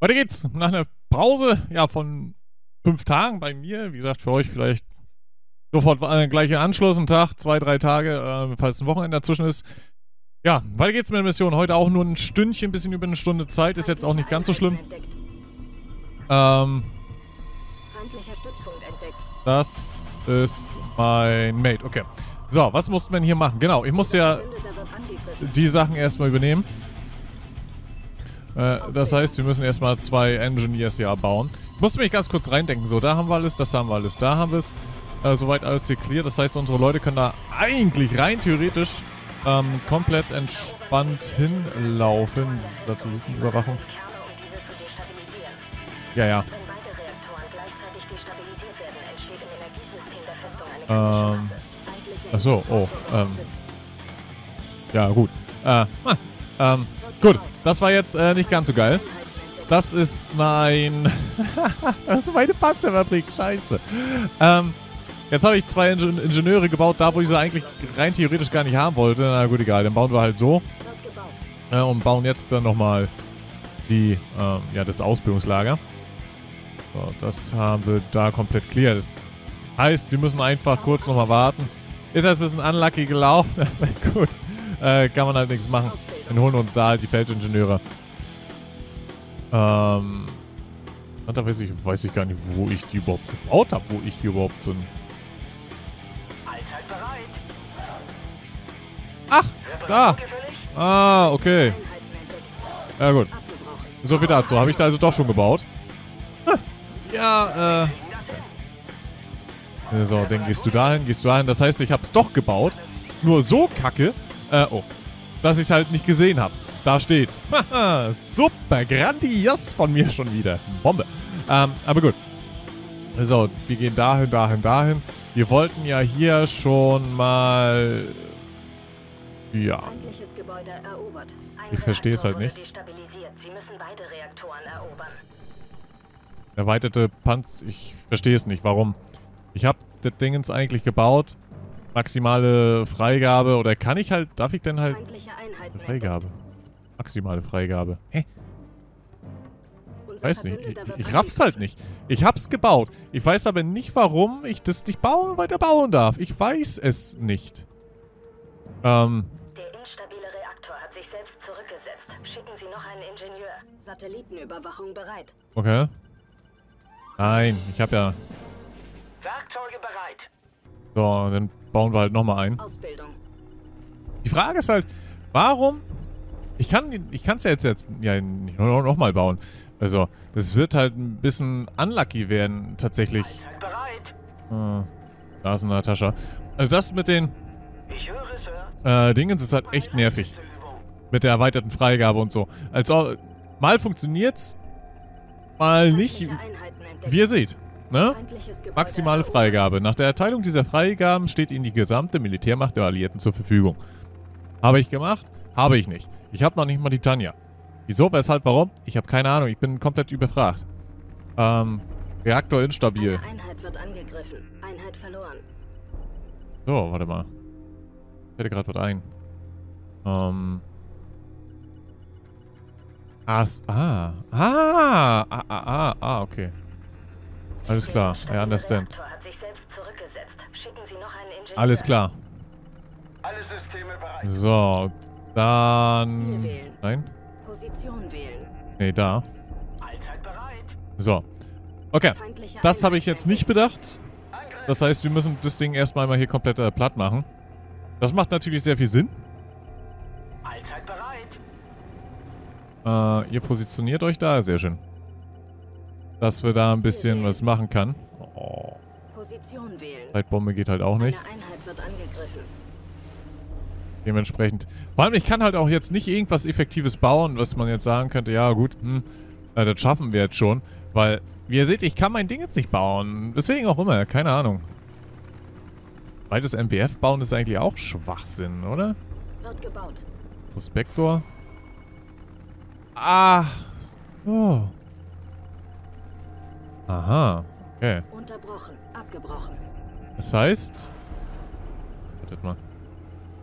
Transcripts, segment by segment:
Weiter geht's. Nach einer Pause, ja, von fünf Tagen bei mir. Wie gesagt, für euch vielleicht sofort äh, gleicher Anschluss, ein Tag, zwei, drei Tage, äh, falls ein Wochenende dazwischen ist. Ja, weiter geht's mit der Mission. Heute auch nur ein Stündchen, ein bisschen über eine Stunde Zeit. Ist jetzt auch nicht ganz so schlimm. Ähm, das ist mein Mate. Okay. So, was mussten wir denn hier machen? Genau, ich musste ja die Sachen erstmal übernehmen. Äh, das heißt, wir müssen erstmal zwei Engineers hier bauen. Ich musste mich ganz kurz reindenken. So, da haben wir alles, das haben wir alles, da haben wir es. Äh, soweit alles clear. Das heißt, unsere Leute können da eigentlich rein theoretisch ähm, komplett entspannt hinlaufen. Satellitenüberwachung. Ja, ja. Ähm. Achso, oh. Ähm. Ja, gut. Äh, ähm, gut. Das war jetzt äh, nicht ganz so geil. Das ist mein... das ist meine Panzerfabrik. Scheiße. Ähm, jetzt habe ich zwei Ingen Ingenieure gebaut, da wo ich sie eigentlich rein theoretisch gar nicht haben wollte. Na gut, egal. Dann bauen wir halt so. Äh, und bauen jetzt dann nochmal die, ähm, ja, das Ausbildungslager. So, das haben wir da komplett clear. Das heißt, wir müssen einfach kurz nochmal warten. Ist jetzt ein bisschen unlucky gelaufen. gut. Äh, kann man halt nichts machen. Dann holen wir uns da halt die Feldingenieure. Ähm. Und da weiß ich, weiß ich gar nicht, wo ich die überhaupt gebaut habe, wo ich die überhaupt so ein. Ach, da. Ah, okay. Ja gut. So viel dazu. Habe ich da also doch schon gebaut. Ja, äh. So, dann gehst du dahin, gehst du dahin. Das heißt, ich habe es doch gebaut. Nur so kacke. Äh, oh dass ich es halt nicht gesehen habe. Da steht's. Super, grandios von mir schon wieder. Bombe. Ähm, aber gut. So, wir gehen dahin, dahin, dahin. Wir wollten ja hier schon mal... Ja. Ich verstehe es halt nicht. Erweiterte Panzer... Ich verstehe es nicht. Warum? Ich habe das Ding jetzt eigentlich gebaut maximale Freigabe oder kann ich halt, darf ich denn halt Freigabe? Maximale Freigabe. Hä? Weiß nicht. Ich, ich raff's halt nicht. Ich hab's gebaut. Ich weiß aber nicht, warum ich das nicht bauen, weiter bauen darf. Ich weiß es nicht. Ähm. Der instabile Reaktor hat sich selbst zurückgesetzt. Schicken Sie noch einen Ingenieur. Satellitenüberwachung bereit. Okay. Nein, ich hab ja... Werkzeuge bereit. So, dann bauen wir halt nochmal ein. Ausbildung. Die Frage ist halt, warum... Ich kann ich es ja jetzt, jetzt ja, nicht nochmal bauen. Also, das wird halt ein bisschen unlucky werden, tatsächlich. Ah, da ist eine Natascha. Also das mit den äh, Dingens ist halt echt nervig. Mit der erweiterten Freigabe und so. Also, mal funktioniert's, mal nicht. Wie ihr seht. Ne? Maximale Freigabe. Nach der Erteilung dieser Freigaben steht Ihnen die gesamte Militärmacht der Alliierten zur Verfügung. Habe ich gemacht? Habe ich nicht. Ich habe noch nicht mal die Tanja. Wieso? Weshalb? Warum? Ich habe keine Ahnung. Ich bin komplett überfragt. Ähm, Reaktor instabil. Eine Einheit wird angegriffen. Einheit verloren. So, warte mal. Ich hätte gerade was ein. Ähm... Ah, ah, ah, ah, ah, ah, okay. Alles klar, I understand. Alles klar. So, dann... Nein? Nee, da. So. Okay, das habe ich jetzt nicht bedacht. Das heißt, wir müssen das Ding erstmal mal hier komplett äh, platt machen. Das macht natürlich sehr viel Sinn. Äh, ihr positioniert euch da, sehr schön dass wir da ein bisschen was machen kann. Oh. Zeitbombe geht halt auch nicht. Dementsprechend. Vor allem, ich kann halt auch jetzt nicht irgendwas Effektives bauen, was man jetzt sagen könnte, ja gut, hm, äh, das schaffen wir jetzt schon. Weil, wie ihr seht, ich kann mein Ding jetzt nicht bauen. Deswegen auch immer, keine Ahnung. Weil das MPF bauen ist eigentlich auch Schwachsinn, oder? Wird gebaut. Prospektor. Ah. Oh. Aha, okay. Unterbrochen, abgebrochen. Das heißt... Wartet mal.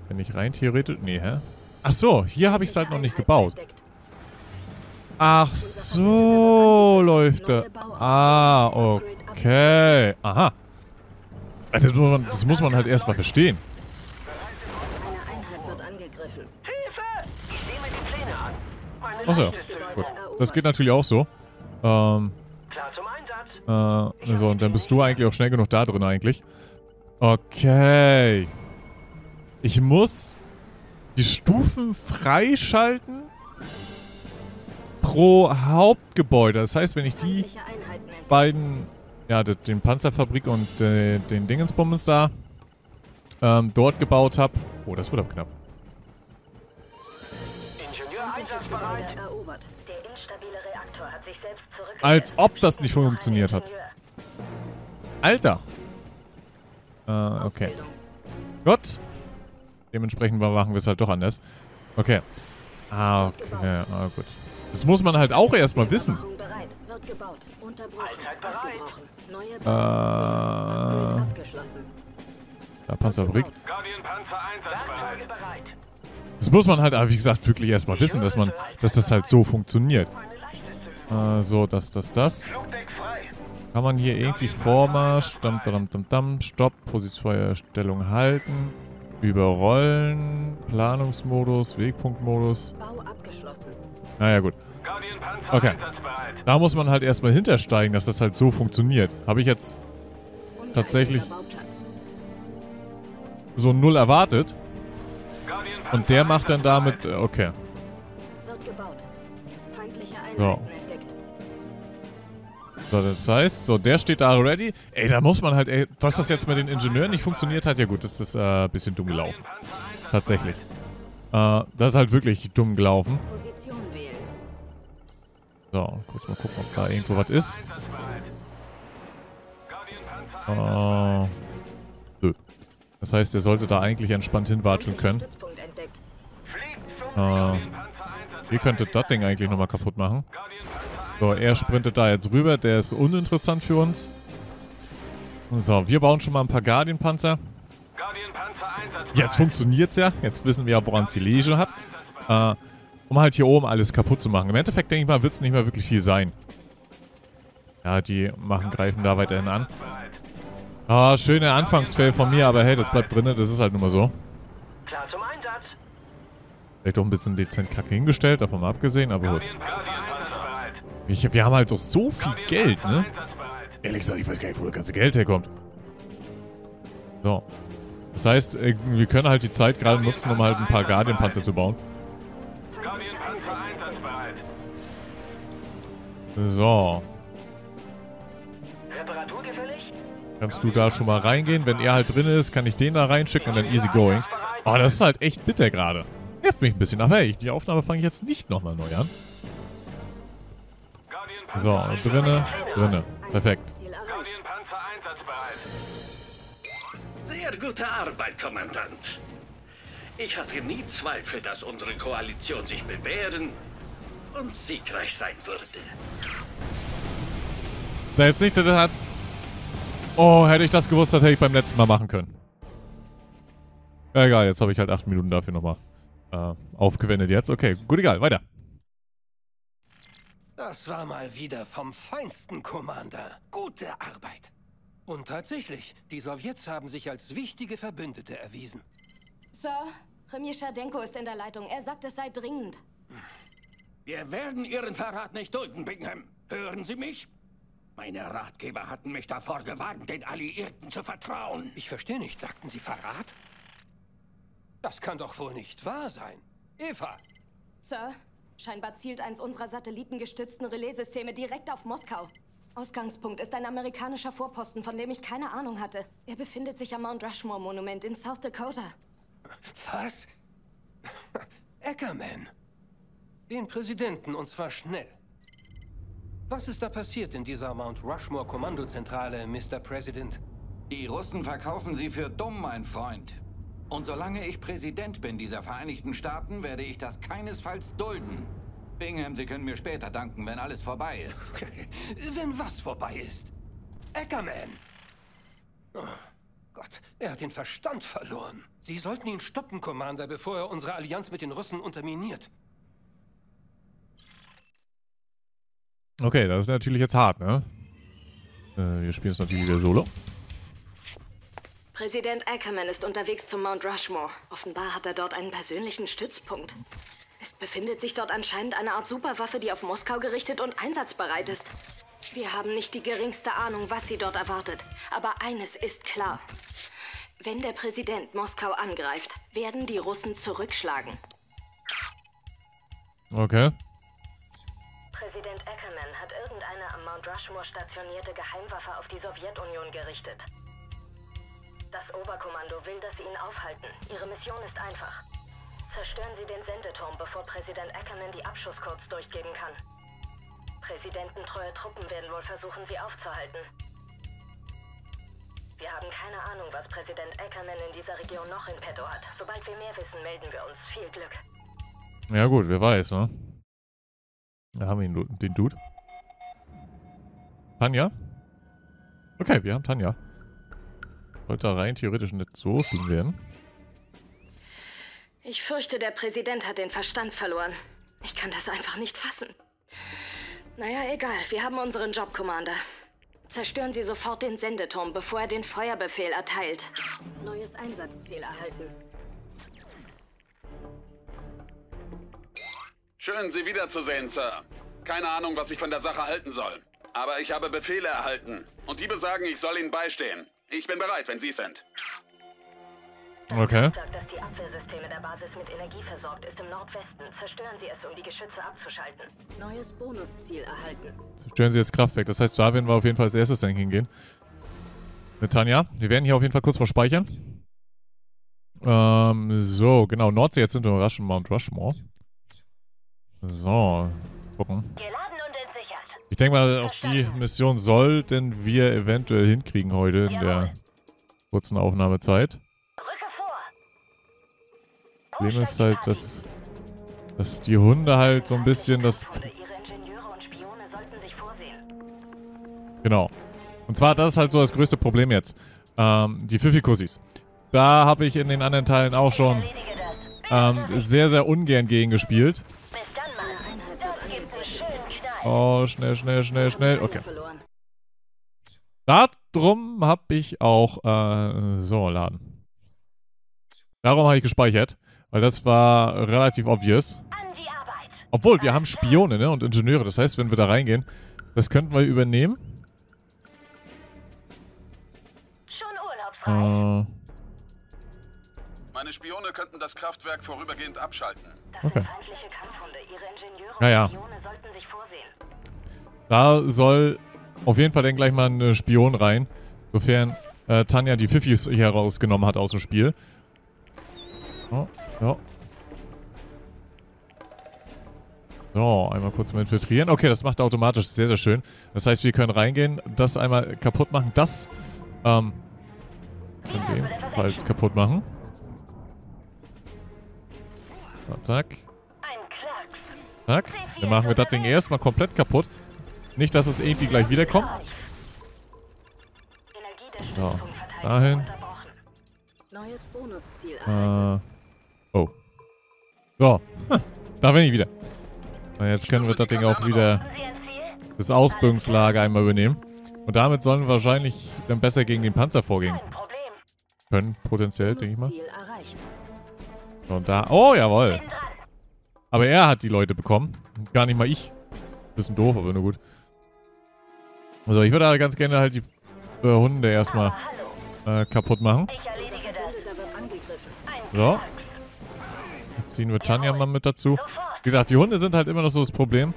Wenn ich rein theoretisch... Nee, hä? Ach so, hier habe ich es halt noch nicht gebaut. Ach so, läuft er. Ah, okay. Aha. Also das muss man, das muss man halt erstmal verstehen. Eine Einheit wird angegriffen. Hilfe! Ich sehe mir die Pläne an. Meine Achso, gut. Das geht natürlich auch so. Ähm. Äh, so, und dann bist du eigentlich auch schnell genug da drin eigentlich. Okay. Ich muss die Stufen freischalten pro Hauptgebäude. Das heißt, wenn ich die beiden, ja, de- den Panzerfabrik und äh, den Dingensbummens da ähm, dort gebaut habe. Oh, das wird aber knapp. Ingenieur einsatzbereit. Als ob das nicht funktioniert hat. Alter. Äh, okay. Gut. Dementsprechend machen wir es halt doch anders. Okay. Ah, okay. Ah, gut. Das muss man halt auch erstmal wissen. Äh. Ja, Panzerfabrik. Das muss man halt, aber wie gesagt, wirklich erstmal wissen, dass man, dass das halt so funktioniert. Äh, so, das, das, das. Kann man hier irgendwie Vormarsch, dam, dam, dam, dam, Stopp, Positionsstellung halten, überrollen, Planungsmodus, Wegpunktmodus. Bau abgeschlossen. Naja, gut. Okay. Da muss man halt erstmal hintersteigen, dass das halt so funktioniert. Habe ich jetzt Tatsächlich. So null erwartet. Und der macht dann damit, äh, okay. So. So, das heißt, so, der steht da ready. Ey, da muss man halt, ey, dass das jetzt mit den Ingenieuren nicht funktioniert hat, ja gut, das ist äh, ein bisschen dumm gelaufen. Tatsächlich. Äh, das ist halt wirklich dumm gelaufen. So, kurz mal gucken, ob da irgendwo was ist. Äh, nö. Das heißt, er sollte da eigentlich entspannt hinwatschen können. Äh. Ihr könntet das Ding eigentlich nochmal kaputt machen. So, er sprintet da jetzt rüber. Der ist uninteressant für uns. So, wir bauen schon mal ein paar Guardian-Panzer. Guardian. Jetzt funktioniert's ja. Jetzt wissen wir, woran es die Liege hat. Äh, um halt hier oben alles kaputt zu machen. Im Endeffekt, denke ich mal, wird es nicht mehr wirklich viel sein. Ja, die machen, greifen da weiterhin an. Ah, schöner Anfangsfail von mir, aber hey, das bleibt drinne. Das ist halt nun mal so. Klar zum Einsatz. Vielleicht auch ein bisschen dezent kacke hingestellt, davon mal abgesehen, aber gut. Einsatzbereit. Wir, haben halt so, so viel Geld, ne? Ehrlich gesagt, ich weiß gar nicht, wo das ganze Geld herkommt. So. Das heißt, äh, wir können halt die Zeit gerade nutzen, um halt ein paar Guardian-Panzer zu bauen. So. Kannst du da schon mal reingehen? Wenn er halt drin ist, kann ich den da reinschicken und dann easy going. Oh, das ist halt echt bitter gerade. Nervt mich ein bisschen. Ach hey, die Aufnahme fange ich jetzt nicht nochmal neu an. So, drinne, drinne. Perfekt. Sehr gute Arbeit, Kommandant. Ich hatte nie Zweifel, dass unsere Koalition sich bewähren und siegreich sein würde. Sei jetzt nicht, dass hat... Oh, hätte ich das gewusst, das hätte ich beim letzten Mal machen können. Ja, egal, jetzt habe ich halt acht Minuten dafür nochmal äh, aufgewendet jetzt. Okay, gut, egal, weiter. Das war mal wieder vom feinsten, Commander. Gute Arbeit. Und tatsächlich, die Sowjets haben sich als wichtige Verbündete erwiesen. Sir, Premier Scherdenko ist in der Leitung. Er sagt, es sei dringend. Wir werden Ihren Verrat nicht dulden, Bingham. Hören Sie mich? Meine Ratgeber hatten mich davor gewarnt, den Alliierten zu vertrauen. Ich verstehe nicht, sagten Sie Verrat? Das kann doch wohl nicht wahr sein. Eva, Sir, scheinbar zielt eins unserer satellitengestützten Relaissysteme direkt auf Moskau. Ausgangspunkt ist ein amerikanischer Vorposten, von dem ich keine Ahnung hatte. Er befindet sich am Mount Rushmore Monument in South Dakota. was? Ackerman. Den Präsidenten, und zwar schnell. Was ist da passiert in dieser Mount Rushmore Kommandozentrale, Mr. President? Die Russen verkaufen sie für dumm, mein Freund. Und solange ich Präsident bin dieser Vereinigten Staaten, werde ich das keinesfalls dulden. Bingham, Sie können mir später danken, wenn alles vorbei ist. Wenn was vorbei ist. Ackerman! Oh Gott, er hat den Verstand verloren. Sie sollten ihn stoppen, Commander, bevor er unsere Allianz mit den Russen unterminiert. Okay, das ist natürlich jetzt hart, ne? Äh, wir spielen es natürlich wieder solo. Präsident Ackerman ist unterwegs zum Mount Rushmore. Offenbar hat er dort einen persönlichen Stützpunkt. Es befindet sich dort anscheinend eine Art Superwaffe, die auf Moskau gerichtet und einsatzbereit ist. Wir haben nicht die geringste Ahnung, was sie dort erwartet. Aber eines ist klar. Wenn der Präsident Moskau angreift, werden die Russen zurückschlagen. Okay. Präsident Ackerman hat irgendeine am Mount Rushmore stationierte Geheimwaffe auf die Sowjetunion gerichtet. Das Oberkommando will, dass sie ihn aufhalten. Ihre Mission ist einfach. Zerstören Sie den Sendeturm, bevor Präsident Ackerman die Abschusscodes durchgeben kann. Präsidententreue Truppen werden wohl versuchen, sie aufzuhalten. Wir haben keine Ahnung, was Präsident Ackerman in dieser Region noch in petto hat. Sobald wir mehr wissen, melden wir uns. Viel Glück. Ja gut, wer weiß, ne? Da haben wir ihn, den Dude. Tanja? Okay, wir haben Tanja. Sollte rein theoretisch nicht so schlimm werden. Ich fürchte, der Präsident hat den Verstand verloren. Ich kann das einfach nicht fassen. Naja, egal. Wir haben unseren Job, Commander. Zerstören Sie sofort den Sendeturm, bevor er den Feuerbefehl erteilt. Neues Einsatzziel erhalten. Schön, Sie wiederzusehen, Sir. Keine Ahnung, was ich von der Sache halten soll. Aber ich habe Befehle erhalten. Und die besagen, ich soll Ihnen beistehen. Ich bin bereit, wenn Sie es sind. Okay. Sagt, dass die Abwehrsysteme der Basis mit Energie versorgt ist im Nordwesten. Zerstören Sie es, um die Geschütze abzuschalten. Neues Bonusziel erhalten. Zerstören Sie das Kraftwerk. Das heißt, da werden wir auf jeden Fall als erstes dann hingehen. Mit Tanja. Wir werden hier auf jeden Fall kurz mal speichern. Ähm, so, genau. Nordsee, jetzt sind wir in Mount Rushmore. So, gucken. Entsichert. Ich denke mal, auch die Mission sollten wir eventuell hinkriegen heute in der kurzen Aufnahmezeit. Problem ist halt, dass, dass die Hunde halt so ein bisschen das... Genau. Und zwar, das ist halt so das größte Problem jetzt. Ähm, die Pfiffikussis. Da habe ich in den anderen Teilen auch schon ähm, sehr, sehr ungern gegen gespielt. Oh, schnell, schnell, schnell, schnell. Okay. Darum habe ich auch... Äh, so, laden. Darum habe ich gespeichert. Weil das war relativ obvious. Obwohl, wir haben Spione ne, und Ingenieure. Das heißt, wenn wir da reingehen, das könnten wir übernehmen. Schon urlaubsreif. Äh, Meine Spione könnten das Kraftwerk vorübergehend abschalten. Das okay. sind feindliche Kampfhunde. Ihre Ingenieure Ja, ja. und Spione sollten sich vorsehen. da soll auf jeden Fall dann gleich mal ein äh, Spion rein. Sofern äh, Tanja die Pfiffis hier rausgenommen hat aus dem Spiel. So, so. So, einmal kurz mal infiltrieren. Okay, das macht er automatisch sehr, sehr schön. Das heißt, wir können reingehen, das einmal kaputt machen. Das ähm, können wir ebenfalls kaputt machen. So, zack. Zack. Dann machen wir das Ding erstmal komplett kaputt. Nicht, dass es irgendwie gleich wiederkommt. Energie der So, dahin. Äh. Oh. So. Ha, Da bin ich wieder. Und jetzt können wir das Ding auch wieder das Ausbildungslager einmal übernehmen. Und damit sollen wir wahrscheinlich dann besser gegen den Panzer vorgehen können. Potenziell, denke ich mal. Und da. Oh, dran. Aber er hat die Leute bekommen. Gar nicht mal ich. Bisschen doof, aber nur gut. Also ich würde halt ganz gerne halt die äh, Hunde erstmal äh, kaputt machen. So. Jetzt ziehen wir Tanja mal mit dazu. Wie gesagt, die Hunde sind halt immer noch so das Problem.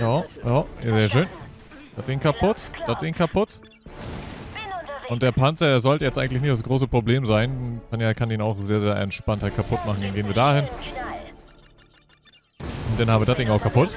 Ja, ja, sehr schön. Das Ding kaputt, das Ding kaputt. Und der Panzer, der sollte jetzt eigentlich nicht das große Problem sein. Tanja kann ihn auch sehr, sehr entspannt halt kaputt machen. Dann gehen wir dahin. Und dann haben wir das Ding auch kaputt.